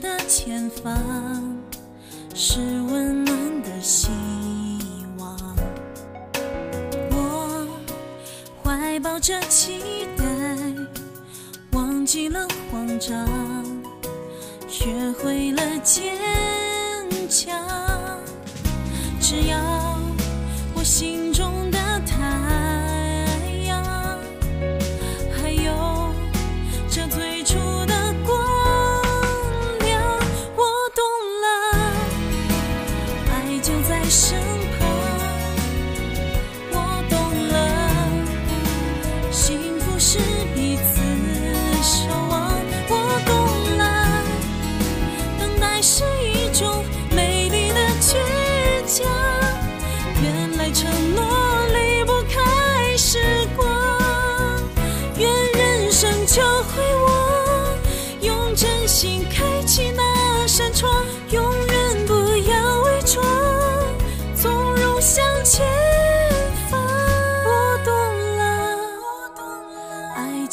的前方是温暖的希望。我怀抱着期待，忘记了慌张，学会了坚强。只要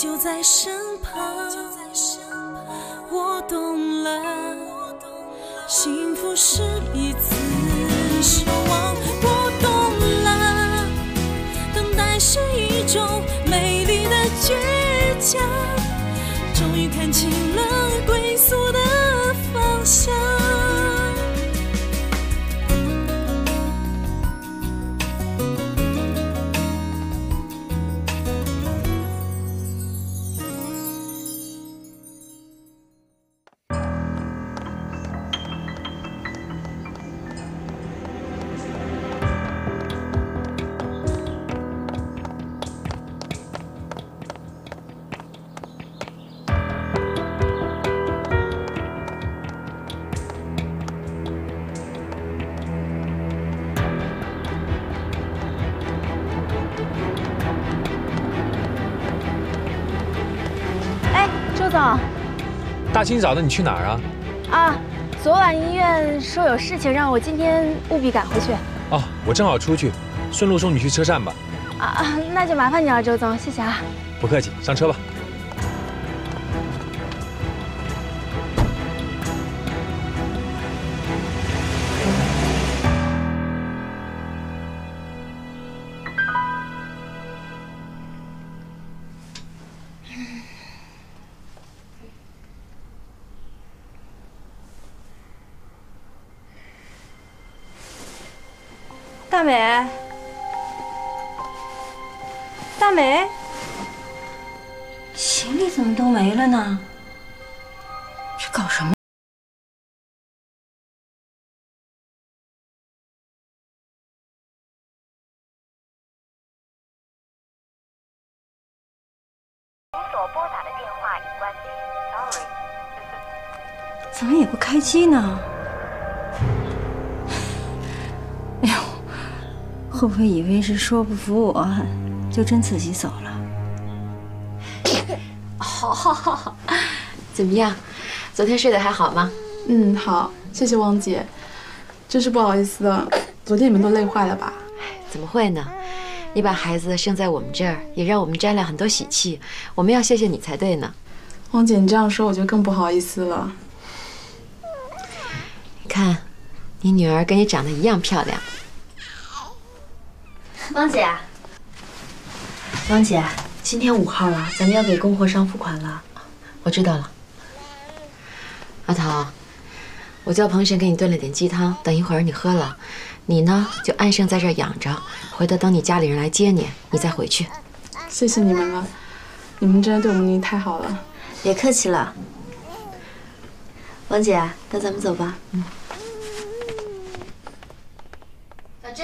就在身旁。我懂了，幸福是彼此守望。我懂了，等待是一种美丽的倔强。终于看清了归宿的方向。大清早的你去哪儿啊？啊，昨晚医院说有事情，让我今天务必赶回去。哦，我正好出去，顺路送你去车站吧。啊啊，那就麻烦你了，周总，谢谢啊。不客气，上车吧。大美，大美，行李怎么都没了呢？这搞什么？您所拨打的电话已关机，sorry。怎么也不开机呢？会不会以为是说不服我，就真自己走了？好，好，好，好，怎么样？昨天睡得还好吗？嗯，好，谢谢汪姐，真是不好意思了，昨天你们都累坏了吧？怎么会呢？你把孩子生在我们这儿，也让我们沾了很多喜气，我们要谢谢你才对呢。汪姐，你这样说我就更不好意思了。你看，你女儿跟你长得一样漂亮。汪姐，汪姐，今天五号了，咱们要给供货商付款了。我知道了。阿桃，我叫彭婶给你炖了点鸡汤，等一会儿你喝了，你呢就安生在这儿养着，回头等你家里人来接你，你再回去。谢谢你们了，你们真的对我们妮太好了。别客气了，汪姐，那咱们走吧。嗯。小志，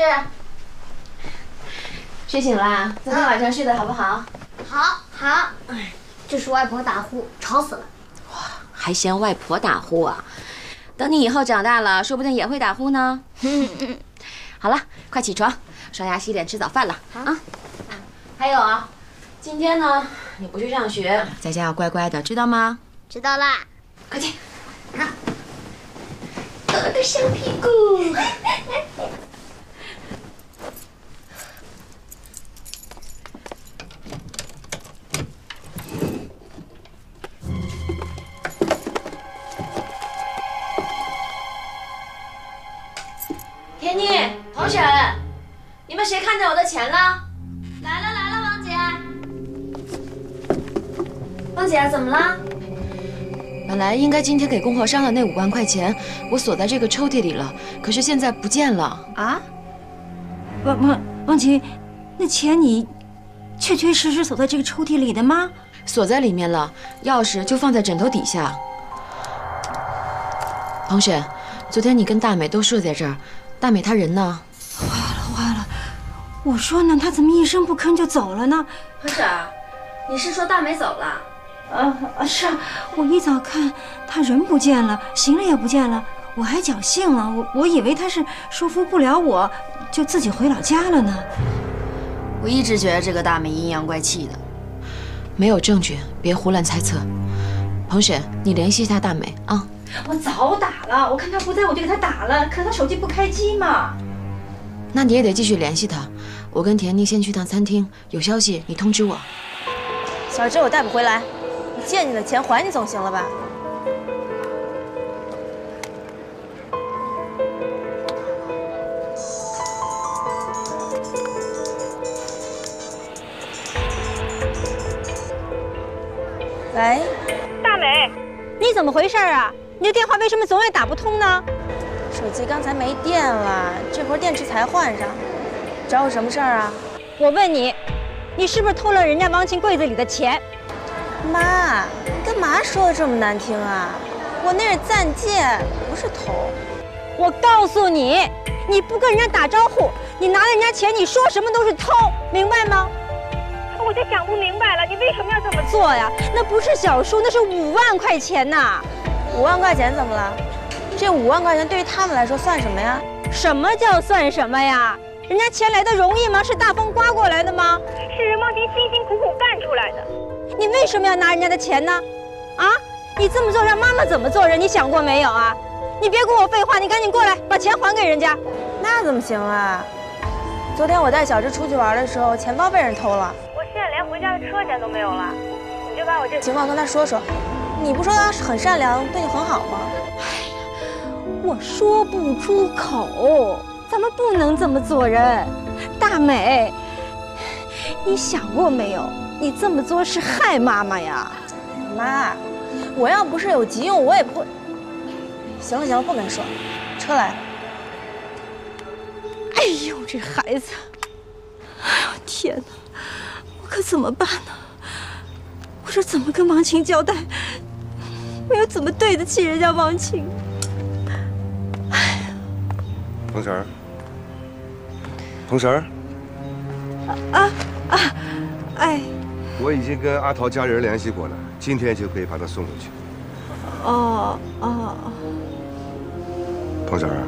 睡醒啦？昨天晚上睡得好不好？好好，哎，这是外婆打呼，吵死了。哇还嫌外婆打呼啊？等你以后长大了，说不定也会打呼呢。好了，快起床，刷牙洗脸，吃早饭了啊！还有啊，今天呢，你不去上学，在家要乖乖的，知道吗？知道啦。快去。我的小屁股。王婶，你们谁看见我的钱了？来了来了，王姐。王姐，怎么了？本来应该今天给供货商的那五万块钱，我锁在这个抽屉里了，可是现在不见了啊！王王王琴，那钱你确确实实锁在这个抽屉里的吗？锁在里面了，钥匙就放在枕头底下。彭婶，昨天你跟大美都睡在这儿，大美她人呢？坏了坏了！我说呢，她怎么一声不吭就走了呢？彭婶，你是说大美走了？啊啊是啊！我一早看她人不见了，行李也不见了，我还侥幸了，我我以为她是说服不了我，就自己回老家了呢。我一直觉得这个大美阴阳怪气的，没有证据，别胡乱猜测。彭婶，你联系一下大美啊。我早打了，我看他不在，我就给他打了，可他手机不开机嘛。那你也得继续联系他。我跟田妮先去趟餐厅，有消息你通知我。小芝，我带不回来。借你的钱还你总行了吧？喂，大美，你怎么回事啊？你的电话为什么总也打不通呢？手机刚才没电了，这会儿电池才换上。找我什么事儿啊？我问你，你是不是偷了人家王琴柜子里的钱？妈，干嘛说的这么难听啊？我那是暂借，不是偷。我告诉你，你不跟人家打招呼，你拿了人家钱，你说什么都是偷，明白吗？我就想不明白了，你为什么要这么做呀？那不是小数，那是五万块钱呐！五万块钱怎么了？这五万块钱对于他们来说算什么呀？什么叫算什么呀？人家钱来的容易吗？是大风刮过来的吗？是人王琴辛辛苦苦干出来的。你为什么要拿人家的钱呢？啊！你这么做让妈妈怎么做人？你想过没有啊？你别跟我废话，你赶紧过来把钱还给人家。那怎么行啊？昨天我带小芝出去玩的时候，钱包被人偷了。我现在连回家的车钱都没有了。你就把我这情况跟他说说。你不说他很善良，对你很好吗？哎呀，我说不出口。咱们不能这么做人。大美，你想过没有？你这么做是害妈妈呀，妈！我要不是有急用，我也不会。行了行了，不跟你说了，车来了。哎呦，这孩子！哎呦天哪，我可怎么办呢？我这怎么跟王晴交代？我又怎么对得起人家王晴？哎呀，彭婶儿，彭婶儿，啊啊，哎。我已经跟阿桃家人联系过了，今天就可以把她送回去。哦哦，彭婶儿，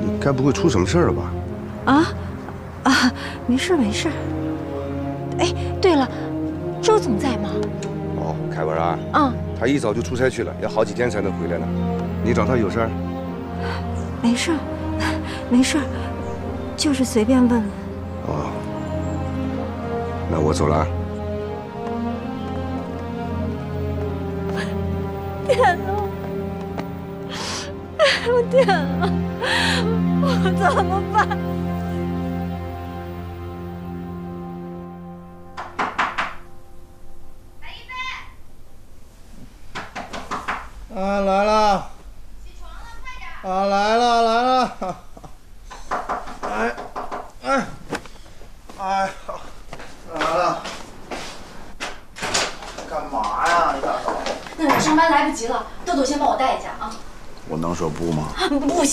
你该不会出什么事儿了吧？啊啊，没事没事。哎，对了，周总在吗？哦，凯文啊，嗯，他一早就出差去了，要好几天才能回来呢。你找他有事儿？没事，没事，就是随便问问。哦，那我走了。天哪！哎呦天哪！我怎么办？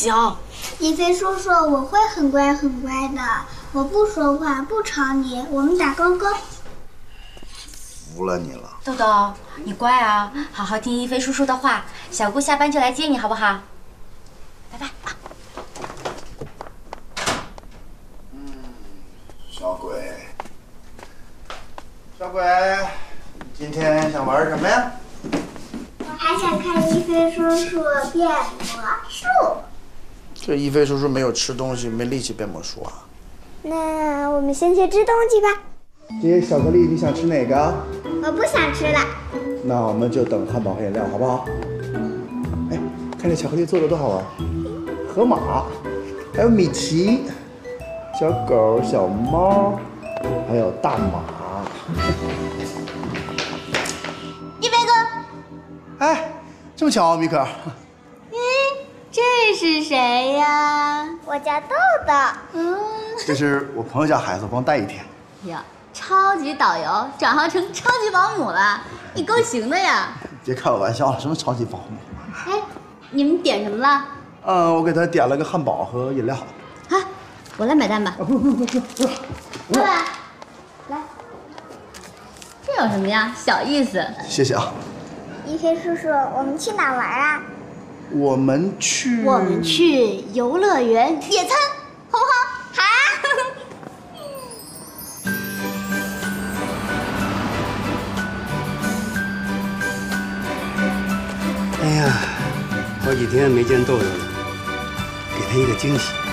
行。一飞叔叔，我会很乖很乖的，我不说话，不吵你，我们打勾勾。服了你了。豆豆，你乖啊，好好听一飞叔叔的话。小姑下班就来接你，好不好？拜拜啊。嗯，小鬼，小鬼，今天想玩什么呀？我还想看一飞叔叔变魔术。这一菲叔叔没有吃东西，没力气变魔术啊。那我们先去吃东西吧。这些巧克力你想吃哪个？我不想吃了。那我们就等汉堡和饮料，好不好？哎，看这巧克力做的多好玩，河马，还有米奇。小狗、小猫，还有大马。一菲哥，哎，这么巧啊，米可。嗯，这是谁呀？我叫豆豆。嗯，这是我朋友家孩子，帮带一天。呀，超级导游转行成超级保姆了，你够行的呀！别开我玩笑了，什么超级保姆？哎，你们点什么了？嗯，我给他点了个汉堡和饮料。好，我来买单吧。啊，不不不不不，老板，来，这有什么呀？小意思。谢谢啊。一飞叔叔，我们去哪玩啊？我们去。我们去游乐园野餐，好不好？好啊。哎呀，好几天没见豆豆了，给他一个惊喜。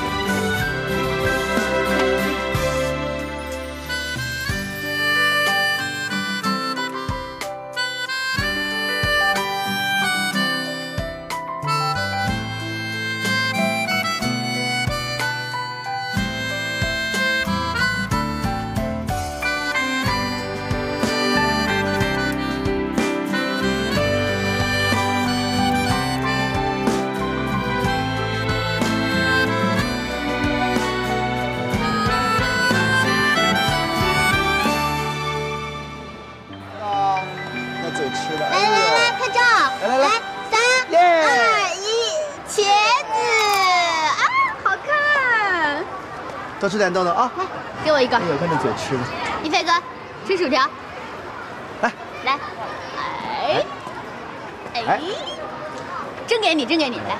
点豆豆啊。来，给我一个哎。呦，看这嘴吃的。一飞哥，吃薯条。来来，哎哎，真给你，真给你，来。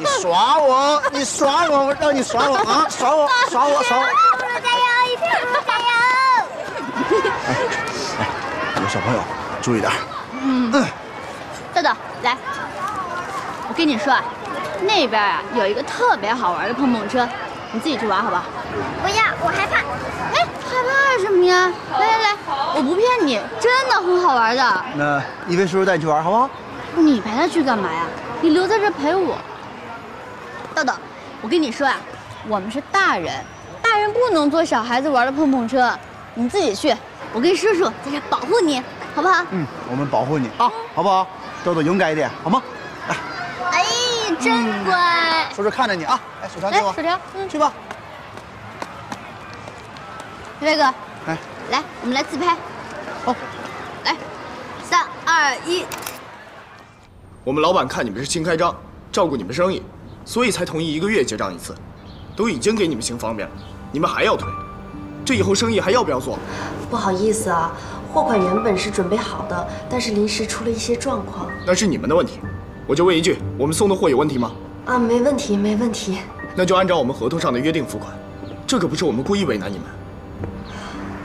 你耍我，你耍我，我让你耍我啊！耍我，耍我，耍我！加油，一飞叔叔加油。有小朋友注意点。嗯，豆豆，来，我跟你说啊，那边啊有一个特别好玩的碰碰车，你自己去玩好不好？不要，我害怕。哎，害怕什么呀？来来来，我不骗你，真的很好玩的。那一飞叔叔带你去玩好不好？你陪他去干嘛呀？你留在这陪我。豆豆，我跟你说啊，我们是大人，大人不能坐小孩子玩的碰碰车，你自己去，我跟叔叔在这保护你，好不好？嗯，我们保护你啊，好不好？豆豆勇敢一点，好吗？哎，真乖。叔叔看着你啊！来，薯条给我。来薯条，嗯，去吧。飞飞哥，哎，来，我们来自拍。好，来，三二一。我们老板看你们是新开张，照顾你们生意，所以才同意一个月结账一次。都已经给你们行方便了，你们还要退，这以后生意还要不要做？不好意思啊，货款原本是准备好的，但是临时出了一些状况。那是你们的问题。我就问一句，我们送的货有问题吗？啊，没问题，没问题。那就按照我们合同上的约定付款，这可不是我们故意为难你们。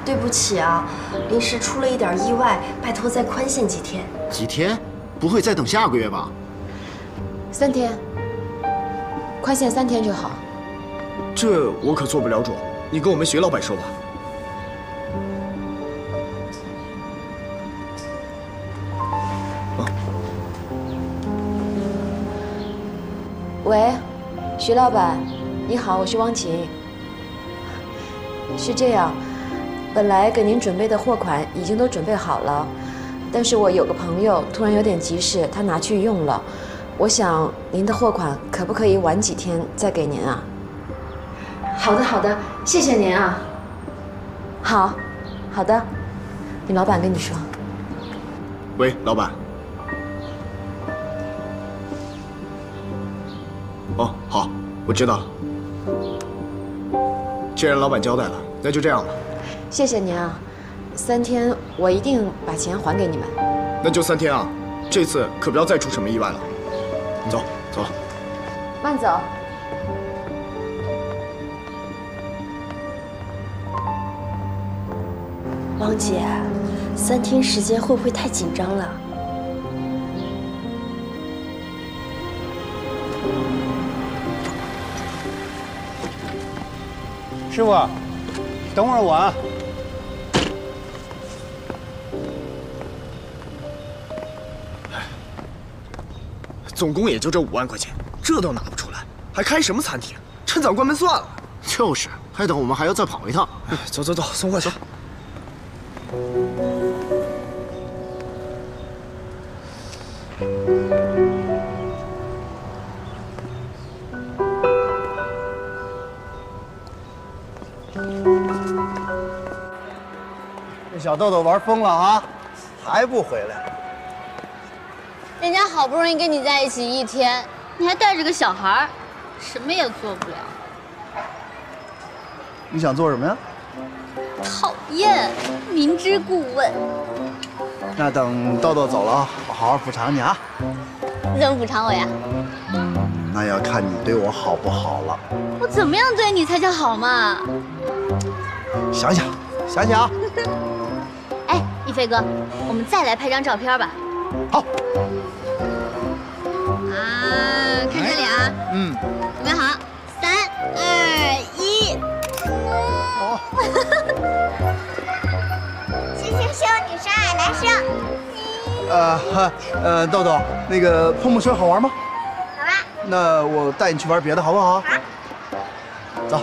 对不起啊，临时出了一点意外，拜托再宽限几天。几天？不会再等下个月吧？三天，宽限三天就好。这我可做不了主，你跟我们徐老板说吧。徐老板，你好，我是汪琴。是这样，本来给您准备的货款已经都准备好了，但是我有个朋友突然有点急事，他拿去用了。我想您的货款可不可以晚几天再给您啊？好的，好的，谢谢您啊。好，好的，你老板跟你说。喂，老板。我知道了。既然老板交代了，那就这样吧。谢谢您啊，三天我一定把钱还给你们。那就三天啊，这次可不要再出什么意外了。走，走了。慢走。王姐，三天时间会不会太紧张了？师傅，等会儿我啊。总共也就这五万块钱，这都拿不出来，还开什么餐厅？趁早关门算了。就是，还等我们还要再跑一趟。走走走，送快走。这小豆豆玩疯了啊，还不回来？人家好不容易跟你在一起一天，你还带着个小孩，什么也做不了。你想做什么呀？讨厌，明知故问。那等豆豆走了，我好好补偿你啊。你怎么补偿我呀？那要看你对我好不好了。我怎么样对你才叫好嘛？想想，想想。飞哥，我们再来拍张照片吧。好。啊，看这里啊。嗯。准备好，三二一。好。星星秀女生爱男生。呃，呃，豆豆，那个碰碰车好玩吗？好玩。那我带你去玩别的，好不好？好。走。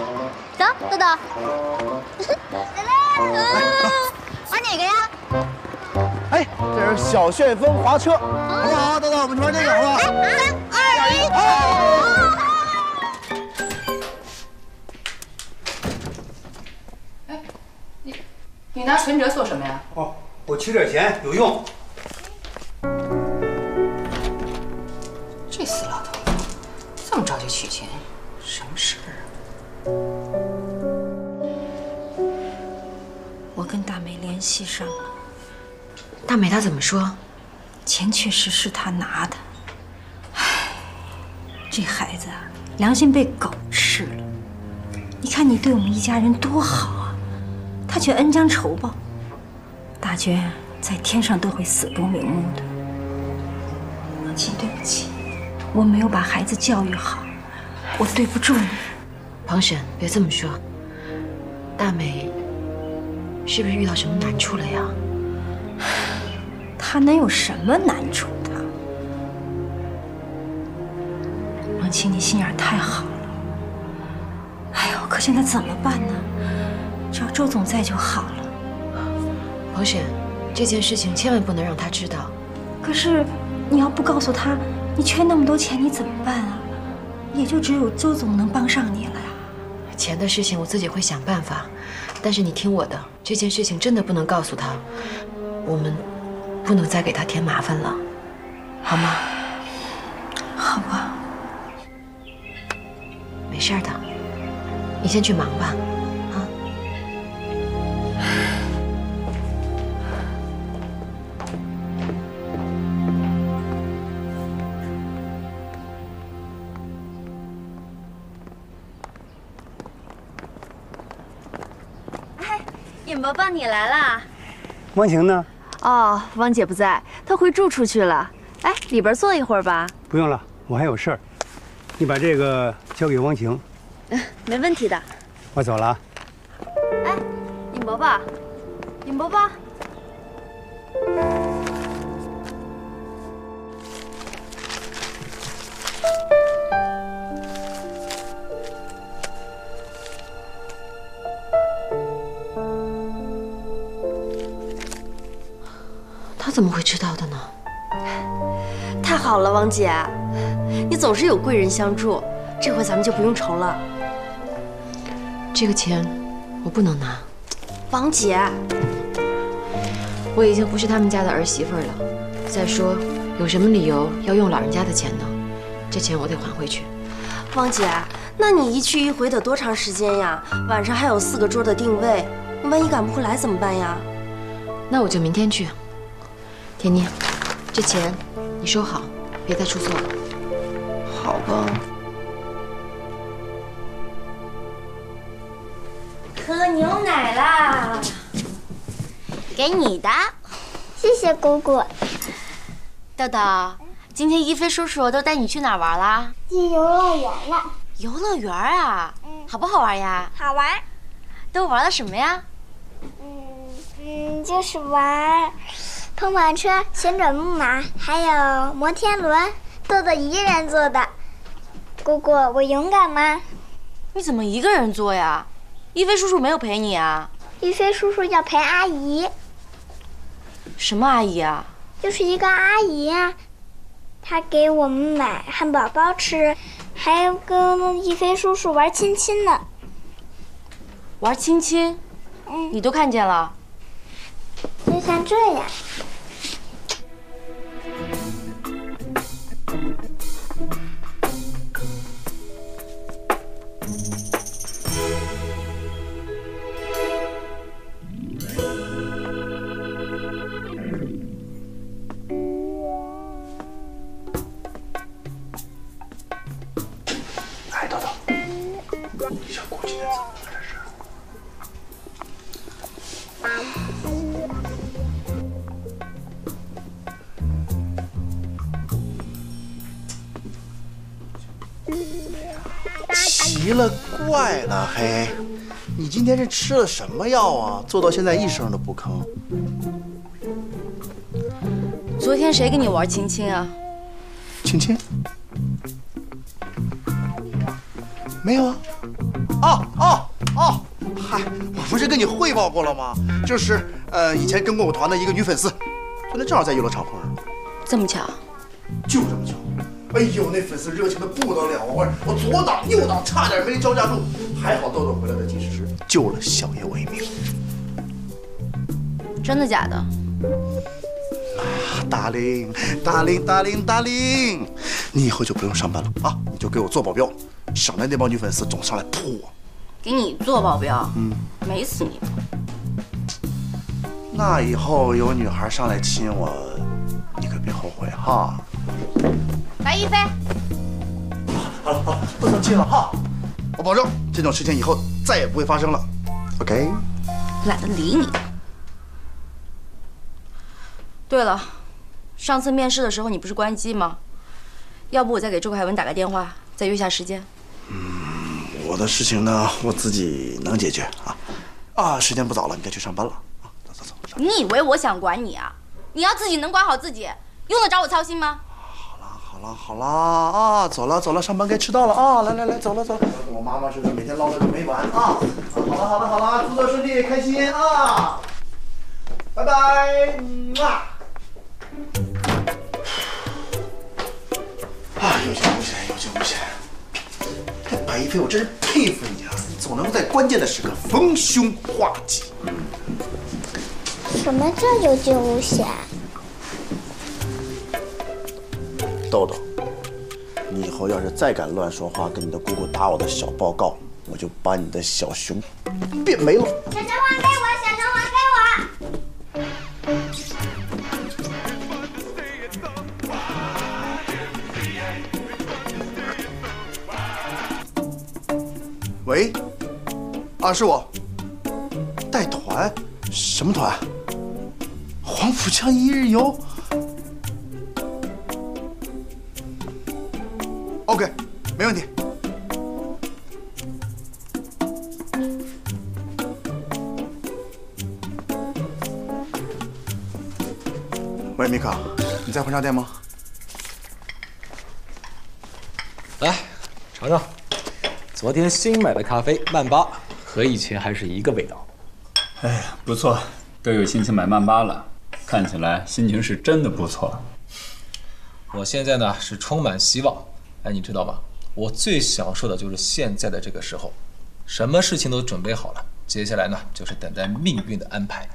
走，豆豆。玩 哪个呀？哎，这是小旋风滑车，好不好？豆豆，我们去玩这个，好不好？三二一，哎，你你拿存折做什么呀？哦，我取点钱有用。这死老头，这么着急取钱，什么事儿啊？我跟大美联系上了。大美她怎么说？钱确实是她拿的。唉，这孩子啊，良心被狗吃了。你看你对我们一家人多好啊，他却恩将仇报。大娟在天上都会死不瞑目的。母亲，对不起，我没有把孩子教育好，我对不住你。庞婶，别这么说。大美是不是遇到什么难处了呀？他能有什么难处？他，王青，你心眼太好了。哎呦，可现在怎么办呢？只要周总在就好了。王婶，这件事情千万不能让他知道。可是，你要不告诉他，你缺那么多钱，你怎么办啊？也就只有周总能帮上你了呀。钱的事情我自己会想办法，但是你听我的，这件事情真的不能告诉他。我们。不能再给他添麻烦了，好吗？好吧，没事的，你先去忙吧，啊。哎，尹伯伯，你来啦？梦晴呢？哦，汪姐不在，她回住处去了。哎，里边坐一会儿吧。不用了，我还有事儿。你把这个交给汪晴。嗯，没问题的。我走了啊。哎，尹伯伯，尹伯伯。王姐，你总是有贵人相助，这回咱们就不用愁了。这个钱我不能拿，王姐，我已经不是他们家的儿媳妇了。再说，有什么理由要用老人家的钱呢？这钱我得还回去。王姐，那你一去一回得多长时间呀？晚上还有四个桌的定位，你万一赶不回来怎么办呀？那我就明天去。甜妮，这钱你收好，别再出错了。好吧。喝牛奶啦，给你的，谢谢姑姑。豆豆，今天一飞叔叔都带你去哪儿玩啦？去游乐园了。游乐园啊？嗯。好不好玩呀？好玩。都玩了什么呀？嗯嗯，就是玩。碰碰车、旋转木马，还有摩天轮，豆豆一个人坐的。姑姑，我勇敢吗？你怎么一个人坐呀？一飞叔叔没有陪你啊？一飞叔叔要陪阿姨。什么阿姨啊？就是一个阿姨啊，她给我们买汉堡包吃，还要跟一飞叔叔玩亲亲呢。玩亲亲？嗯，你都看见了？就像这样。奇了怪了，嘿，你今天是吃了什么药啊？做到现在一声都不吭。昨天谁跟你玩亲亲啊？亲亲？没有啊。哦哦哦，嗨，我不是跟你汇报过了吗？就是呃，以前跟过我团的一个女粉丝，昨天正好在游乐场碰上了。这么巧？就这么巧。哎呦，那粉丝热情的不得了，我我左挡右挡，差点没招架住，还好豆豆回来的及时，救了小爷我一命。真的假的？大林，大林，大林，大林，你以后就不用上班了啊，你就给我做保镖，省得那帮女粉丝总上来扑我。给你做保镖？嗯，美死你了！那以后有女孩上来亲我，你可别后悔哈。来，一飞。好了好了，不生气了哈，我保证这种事情以后再也不会发生了。OK。懒得理你。对了，上次面试的时候你不是关机吗？要不我再给周凯文打个电话，再约下时间。嗯我的事情呢，我自己能解决啊。啊，时间不早了，你该去上班了啊。走走走。你以为我想管你啊？你要自己能管好自己，用得着我操心吗？好了好了啊，走了走了，上班该迟到了啊！来来来，走了走了，跟我妈妈似的，每天唠叨个没完啊！好了好了好了，工作顺利，开心啊！拜拜，嗯啊！啊，有惊无险，有惊无险。这白一飞，我真是佩服你啊！你总能够在关键的时刻逢凶化吉。什么叫有惊无险？豆豆，你以后要是再敢乱说话，跟你的姑姑打我的小报告，我就把你的小熊变没了。小熊还给我，小熊还给我。喂，啊，是我。带团？什么团？黄浦江一日游。米卡，你在婚纱店吗？来，尝尝，昨天新买的咖啡曼巴，和以前还是一个味道。哎呀，不错，都有心情买曼巴了，看起来心情是真的不错。我现在呢是充满希望，哎，你知道吗？我最享受的就是现在的这个时候，什么事情都准备好了，接下来呢就是等待命运的安排。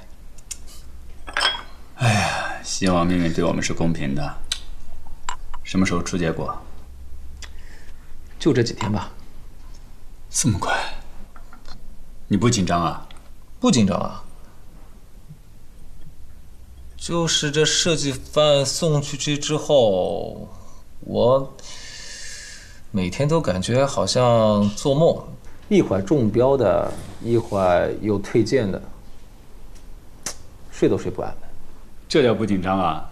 哎呀，希望命运对我们是公平的。什么时候出结果？就这几天吧。这么快？你不紧张啊？不紧张啊。就是这设计方案送出去之后，我每天都感觉好像做梦，一会儿中标的，一会儿又退件的，睡都睡不安稳。这叫不紧张啊？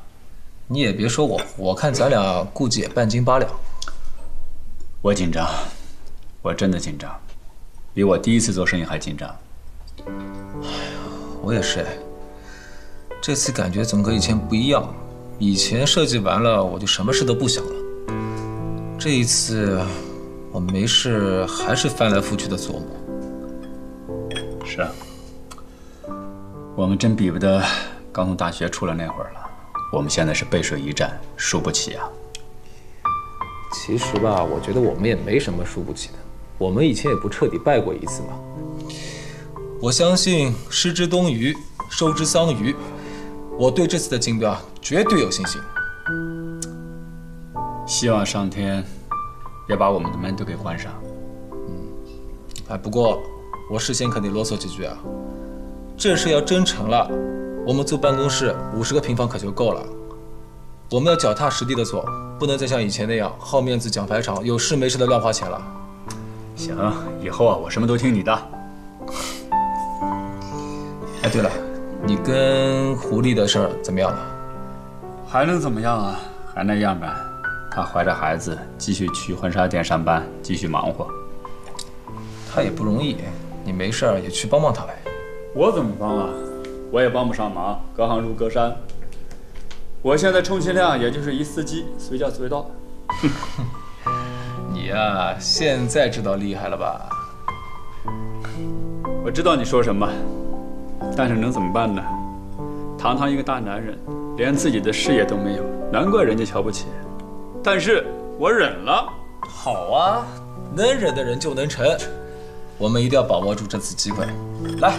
你也别说我，我看咱俩估计也半斤八两。我紧张，我真的紧张，比我第一次做生意还紧张。哎呀我也是哎，这次感觉总跟以前不一样。以前设计完了我就什么事都不想了，这一次我没事还是翻来覆去的琢磨。是啊，我们真比不得刚从大学出来那会儿了。我们现在是背水一战，输不起啊。其实吧，我觉得我们也没什么输不起的。我们以前也不彻底败过一次嘛。我相信失之东隅，收之桑榆。我对这次的竞标绝对有信心。希望上天也把我们的门都给关上。嗯，哎，不过我事先肯定啰嗦几句啊。这事要真成了，我们租办公室五十个平方可就够了。我们要脚踏实地的做，不能再像以前那样好面子、讲排场，有事没事的乱花钱了。行，以后啊，我什么都听你的。哎，对了，你跟狐狸的事儿怎么样了？还能怎么样啊？还那样呗。她怀着孩子，继续去婚纱店上班，继续忙活。她也不容易，你没事儿也去帮帮她呗。我怎么帮啊？我也帮不上忙，隔行如隔山。我现在充其量也就是一司机，随叫随到。你呀，现在知道厉害了吧？我知道你说什么，但是能怎么办呢？堂堂一个大男人，连自己的事业都没有，难怪人家瞧不起。但是我忍了。好啊，能忍的人就能成。我们一定要把握住这次机会。来，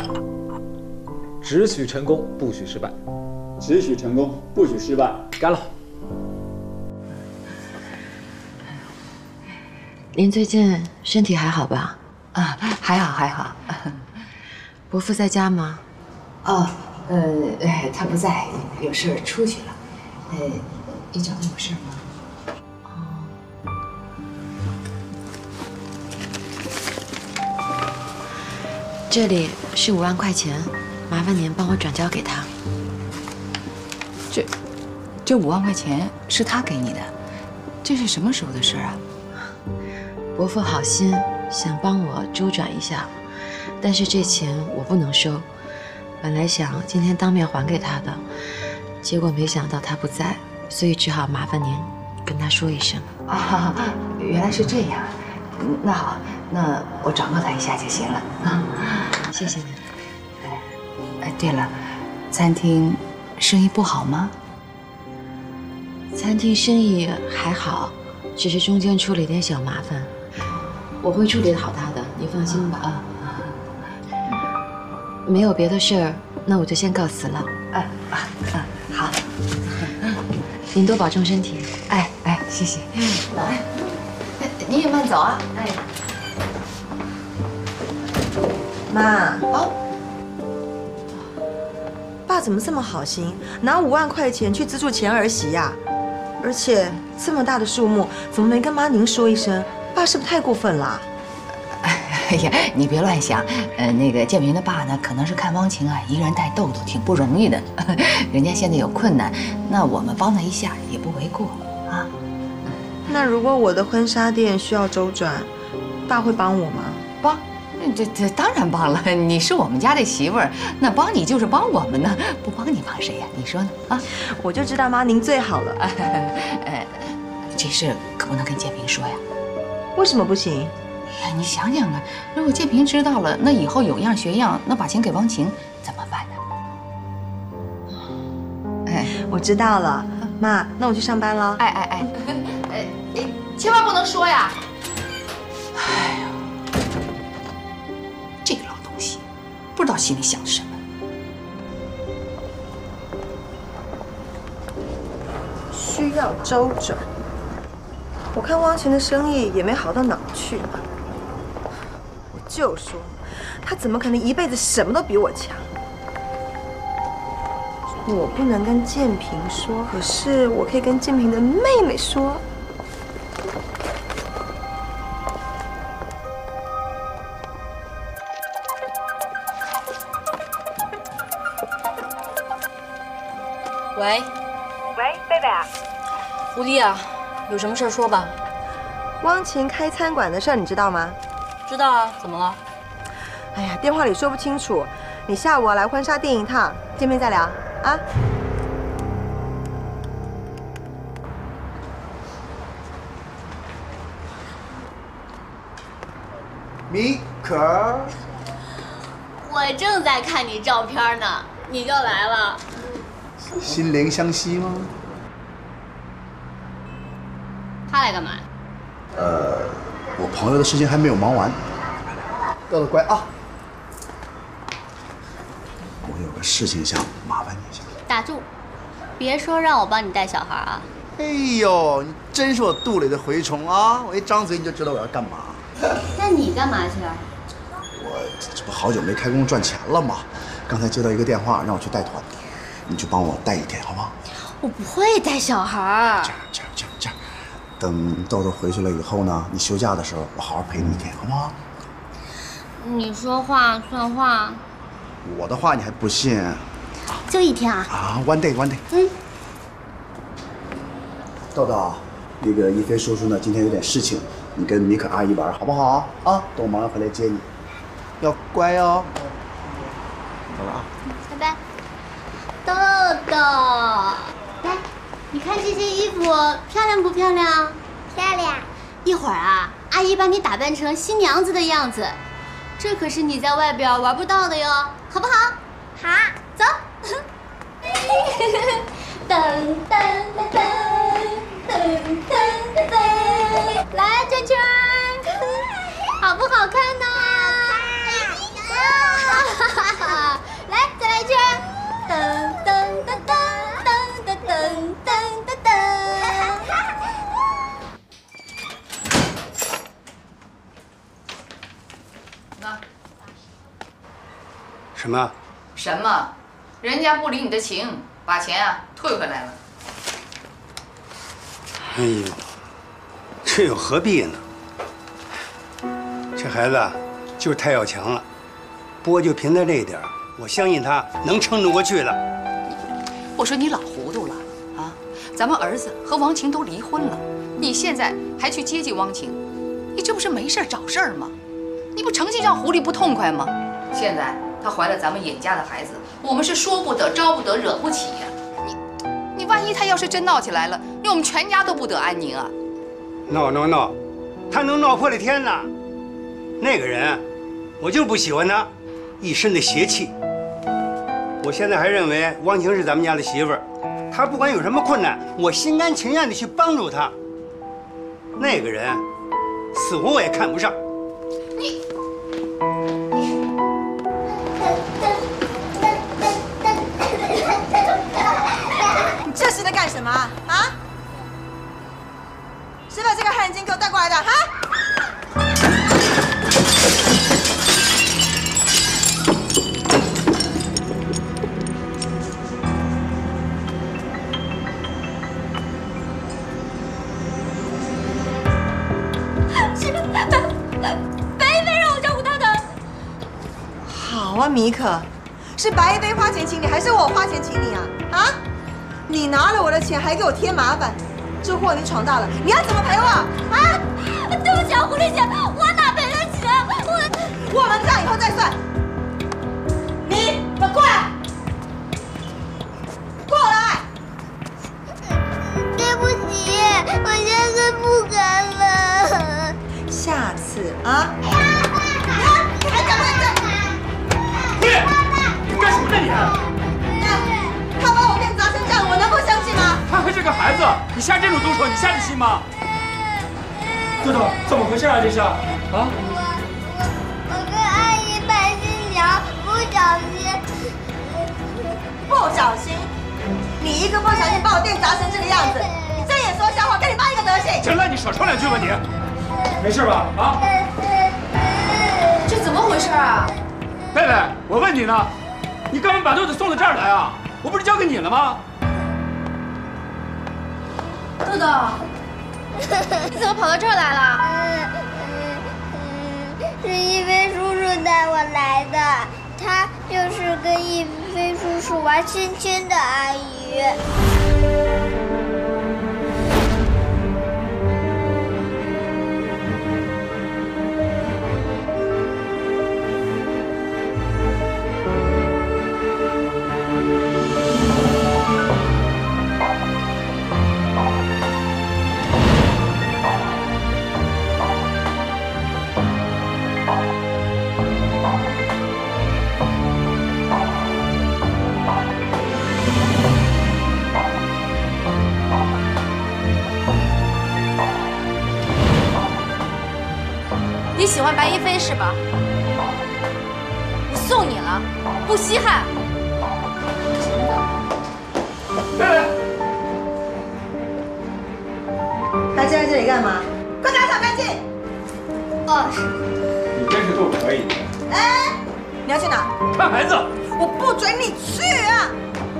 只许成功，不许失败。只许成功，不许失败。干了！您最近身体还好吧？啊，还好还好。伯父在家吗？哦，呃，他不在，有事儿出去了。呃，你找他有事吗？这里是五万块钱，麻烦您帮我转交给他。这，这五万块钱是他给你的，这是什么时候的事啊？伯父好心想帮我周转一下，但是这钱我不能收。本来想今天当面还给他的，结果没想到他不在，所以只好麻烦您跟他说一声。啊，原来是这样。那好，那我转告他一下就行了啊。谢谢您。哎，对了，餐厅生意不好吗？餐厅生意还好，只是中间出了一点小麻烦，我会处理好它的，你放心吧。啊，没有别的事儿，那我就先告辞了。哎啊啊，好，您多保重身体。哎哎，谢谢。来，你也慢走啊。哎。妈，哦，爸怎么这么好心，拿五万块钱去资助前儿媳呀？而且这么大的数目，怎么没跟妈您说一声？爸是不是太过分了？哎呀，你别乱想。呃，那个建平的爸呢，可能是看汪晴啊，一个人带豆豆挺不容易的，人家现在有困难，那我们帮他一下也不为过啊。那如果我的婚纱店需要周转，爸会帮我吗？帮。这这当然帮了，你是我们家的媳妇儿，那帮你就是帮我们呢，不帮你帮谁呀？你说呢？啊，我就知道妈您最好了。呃，这事可不能跟建平说呀。为什么不行？哎呀，你想想啊，如果建平知道了，那以后有样学样，那把钱给汪晴怎么办呢？哎，我知道了，妈，那我去上班了。哎哎哎，哎，千万不能说呀。哎知道心里想什么，需要周转。我看汪晴的生意也没好到哪去。我就说，他怎么可能一辈子什么都比我强？我不能跟建平说，可是我可以跟建平的妹妹说。喂，喂，贝贝啊，胡迪啊，有什么事说吧。汪琴开餐馆的事你知道吗？知道啊，怎么了？哎呀，电话里说不清楚。你下午来婚纱店一趟，见面再聊啊。米可儿，我正在看你照片呢，你就来了。心灵相惜吗？他来干嘛？呃，我朋友的事情还没有忙完。豆豆乖啊，我有个事情想麻烦你一下。打住！别说让我帮你带小孩啊！哎呦，你真是我肚里的蛔虫啊！我一张嘴你就知道我要干嘛。那你干嘛去？啊？我这不好久没开工赚钱了吗？刚才接到一个电话，让我去带团，你就帮我带一天，好不好？我不会带小孩儿。这样这样这样这样，等豆豆回去了以后呢，你休假的时候，我好好陪你一天，好不好？你说话算话。我的话你还不信？就一天啊？啊，one day，one day。嗯。豆豆，那个一飞叔叔呢，今天有点事情，你跟米可阿姨玩好不好？啊，等我忙完回来接你，要乖哦。走了啊。拜拜。豆豆，来，你看这些衣服漂亮不漂亮？漂亮。一会儿啊，阿姨把你打扮成新娘子的样子，这可是你在外边玩不到的哟，好不好？好，走。噔噔噔噔噔噔噔噔，来转圈，好不好看呢？来，再来一圈。噔。什么？什么？人家不领你的情，把钱啊退回来了。哎呦，这又何必呢？这孩子就是太要强了，不过就凭他这一点，我相信他能撑得过去的。我说你老糊涂了啊！咱们儿子和王晴都离婚了，你现在还去接近王晴，你这不是没事找事儿吗？你不成心让狐狸不痛快吗？现在她怀了咱们尹家的孩子。我们是说不得、招不得、惹不起呀！你，你万一她要是真闹起来了，那我们全家都不得安宁啊！闹闹闹，她能闹破了天呐！那个人，我就不喜欢他，一身的邪气。我现在还认为汪晴是咱们家的媳妇儿，他不管有什么困难，我心甘情愿的去帮助他。那个人，死活我也看不上。你。这是在干什么啊？谁把这个害人精给我带过来的？哈！米可，是白一飞花钱请你，还是我花钱请你啊？啊？你拿了我的钱还给我添麻烦，这祸你闯大了，你要怎么赔我？啊！对不起啊，狐狸姐，我哪赔得起啊？我我们账以后再算。你，给我过来，过来。对不起，我现在不敢了。下次啊？你干什么呢你？我能不相信吗？他还是个孩子，你下这种毒手，你下得心吗？豆豆，怎么回事啊？这是啊？我我跟阿姨扮新娘，不小心。不小心？你一个不小心把我店砸成这个样子，你睁眼说瞎话，跟你妈一个德行。行了，你少说两句吧你。没事吧？啊？这怎么回事啊？贝贝，我问你呢，你干嘛把豆豆送到这儿来啊？我不是交给你了吗？豆豆，你怎么跑到这儿来了？是一飞叔叔带我来的，他就是跟一飞叔叔玩亲亲的阿姨。喜欢白一飞是吧？我送你了，不稀罕。还站在这里干嘛？快打扫干净！哦，是。你真是够可以的。哎，你要去哪？看孩子。我不准你去啊！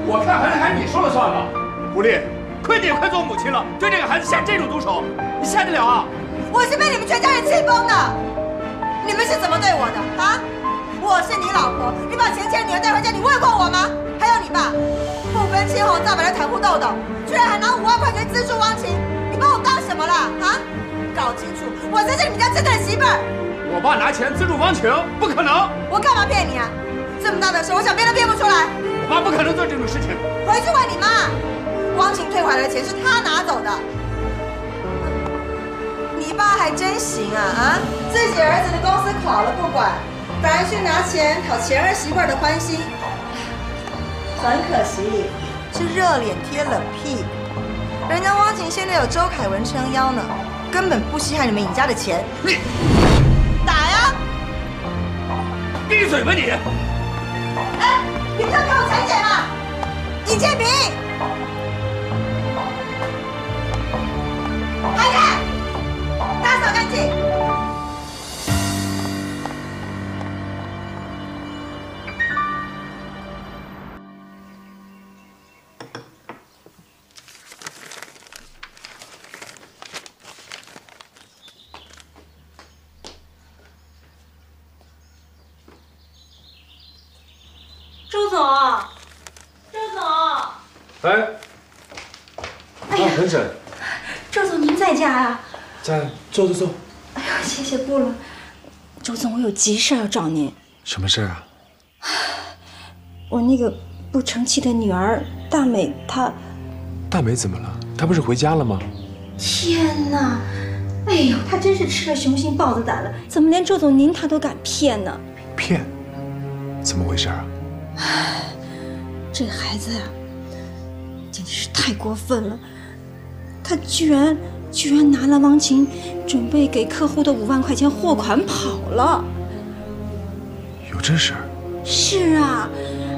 我看孩子还是你说了算吧。狐狸，亏你也快做母亲了，对这个孩子下这种毒手，你下得了啊？我是被你们全家人气疯的。你们是怎么对我的啊？我是你老婆，你把钱钱女儿带回家，你问过我吗？还有你爸，不分青红皂白的袒护豆豆，居然还拿五万块钱资助汪晴，你把我当什么了啊？搞清楚，我才是你们家真正媳妇儿。我爸拿钱资助汪晴，不可能。我干嘛骗你啊？这么大的事，我想骗都骗不出来。我爸不可能做这种事情。回去问你妈，汪晴退回来的钱是他拿走的。你爸还真行啊啊！自己儿子的公司垮了不管，反而去拿钱讨前儿媳妇儿的欢心。很可惜，是热脸贴冷屁股。人家汪晴现在有周凯文撑腰呢，根本不稀罕你们尹家的钱。你 打呀！闭嘴吧你！哎，你不要给我裁剪吗？尹建平，孩子，打扫干净。周总，周总，哎，哎文婶，周总您在家呀、在，坐坐坐。哎呀，谢谢不了。周总，我有急事要找您。什么事儿啊？我那个不成器的女儿大美，她……大美怎么了？她不是回家了吗？天哪！哎呦，她真是吃了雄心豹子胆了，怎么连周总您她都敢骗呢？骗？怎么回事啊？这孩子呀、简直是太过分了！他居然居然拿了汪琴准备给客户的五万块钱货款跑了。有这事儿？是啊，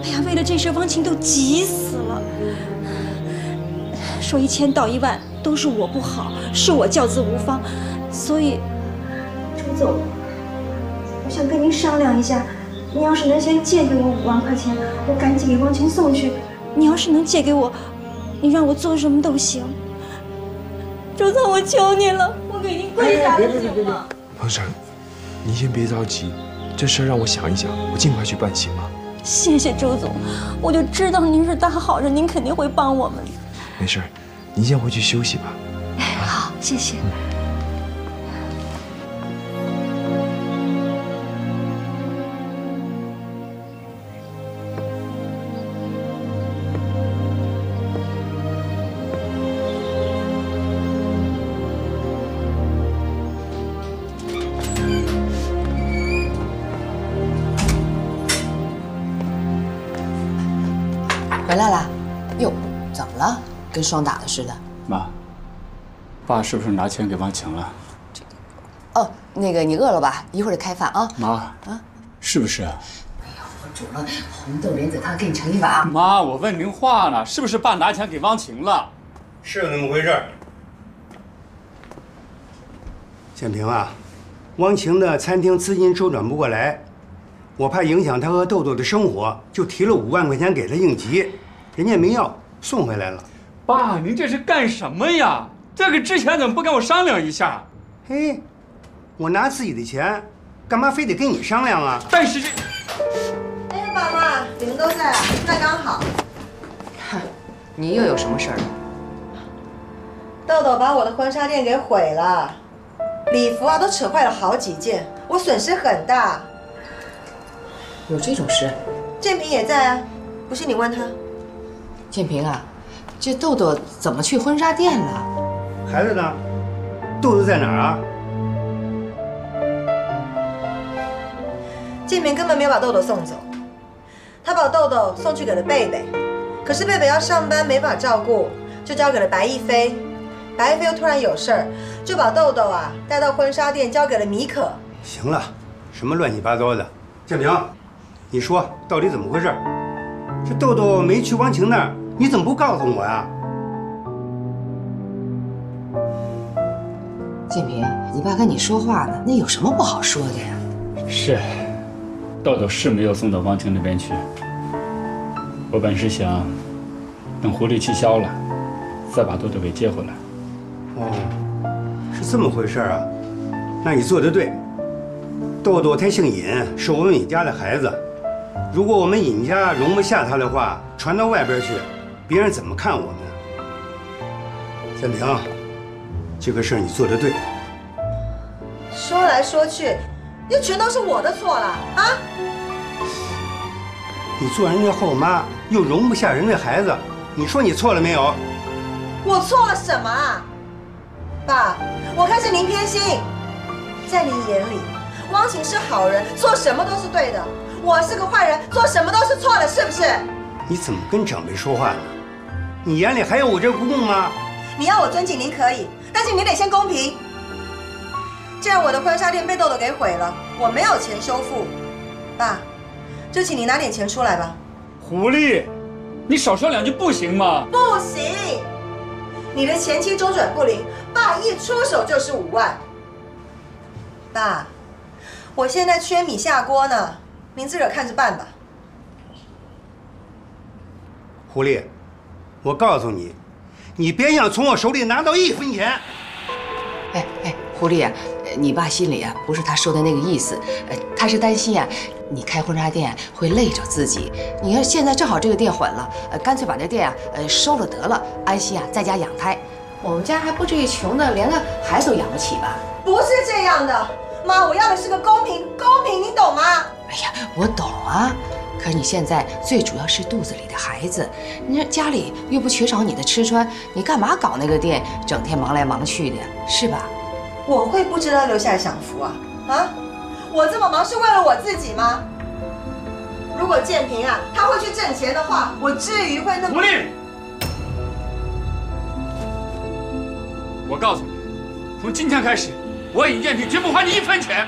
哎呀，为了这事，汪晴都急死了，说一千道一万都是我不好，是我教子无方，所以，周总，我想跟您商量一下，您要是能先借给我五万块钱，我赶紧给汪晴送去；你要是能借给我，你让我做什么都行。周总，我求你了，我给您跪下了，行吗？彭婶，您先别着急，这事儿让我想一想，我尽快去办行吗？谢谢周总，我就知道您是大好人，您肯定会帮我们的。没事，您先回去休息吧。哎，好，谢谢。回跟霜打的似的。妈，爸是不是拿钱给汪晴了？哦，那个你饿了吧？一会儿得开饭啊。妈，啊，是不是？哎呀我煮了红豆莲子汤，给你盛一碗啊。妈，我问您话呢，是不是爸拿钱给汪晴了？是有那么回事。建平啊，汪晴的餐厅资金周转不过来，我怕影响他和豆豆的生活，就提了五万块钱给他应急，人家没要，送回来了。爸，您这是干什么呀？这个之前怎么不跟我商量一下？嘿，我拿自己的钱，干嘛非得跟你商量啊？但是这……哎呀，爸妈，你们都在啊，那刚好。哼，你又有什么事儿？豆豆把我的婚纱店给毁了，礼服啊都扯坏了好几件，我损失很大。有这种事？建平也在啊，不信你问他。建平啊，这豆豆怎么去婚纱店了？孩子呢？豆豆在哪儿啊？建明根本没有把豆豆送走，他把豆豆送去给了贝贝，可是贝贝要上班没法照顾，就交给了白亦菲。白亦菲又突然有事儿，就把豆豆啊带到婚纱店交给了米可。行了，什么乱七八糟的？建平，你说到底怎么回事？这豆豆没去王晴那儿，你怎么不告诉我呀？建平，你爸跟你说话呢，那有什么不好说的呀？是，豆豆是没有送到汪晴那边去。我本是想等狐狸气消了，再把豆豆给接回来。哦，是这么回事啊？那你做的对。豆豆他姓尹，是我们尹家的孩子。如果我们尹家容不下他的话，传到外边去，别人怎么看我们？建平，这个事儿你做的对。说来说去，又全都是我的错了啊！你做人家后妈，又容不下人家孩子，你说你错了没有？我错了什么啊？爸，我看是您偏心，在您眼里。汪晴是好人，做什么都是对的。我是个坏人，做什么都是错的，是不是？你怎么跟长辈说话呢？你眼里还有我这个公公吗？你要我尊敬您可以，但是你得先公平。既然我的婚纱店被豆豆给毁了，我没有钱修复，爸，就请你拿点钱出来吧。狐狸，你少说两句不行吗？不行，你的前妻周转不灵，爸一出手就是五万。爸。我现在缺米下锅呢，您自个儿看着办吧。狐狸，我告诉你，你别想从我手里拿到一分钱。哎哎，狐狸啊，你爸心里啊不是他说的那个意思，呃，他是担心啊，你开婚纱店会累着自己。你看现在正好这个店混了，呃，干脆把这店啊呃收了得了，安心啊在家养胎。我们家还不至于穷的连个孩子都养不起吧？不是这样的。妈，我要的是个公平，公平，你懂吗？哎呀，我懂啊，可是你现在最主要是肚子里的孩子，你这家里又不缺少你的吃穿，你干嘛搞那个店，整天忙来忙去的，是吧？我会不知道留下来享福啊？啊，我这么忙是为了我自己吗？如果建平啊，他会去挣钱的话，我至于会那么……狐狸，我告诉你，从今天开始。我尹建平绝不还你一分钱。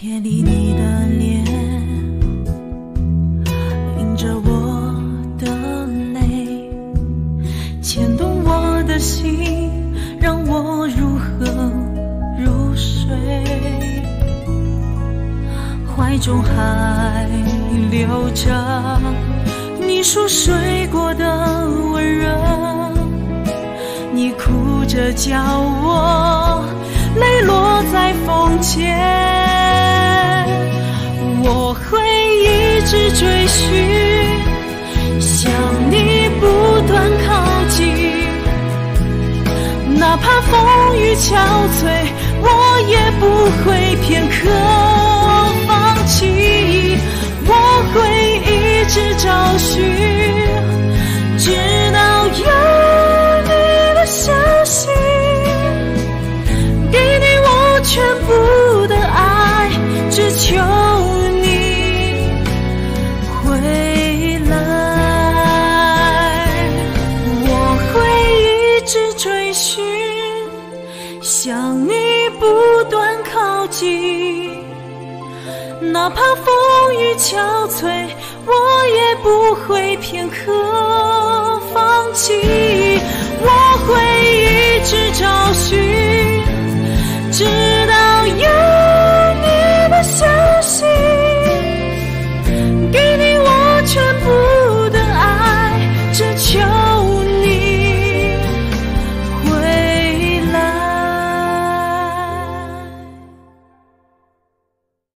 别离你的脸，映着我的泪，牵动我的心。让我如何入睡？怀中还留着你熟睡过的温热，你哭着叫我泪落在风间，我会一直追寻，向你不断靠近。哪怕风雨憔悴，我也不会片刻放弃。我会一直找寻，直到有你的消息，给你我全部的爱，只求。哪怕风雨憔悴，我也不会片刻放弃，我会一直找寻，直到有你的消息。